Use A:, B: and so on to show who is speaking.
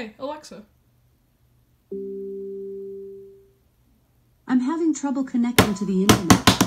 A: Hey, Alexa.
B: I'm having trouble connecting to the internet.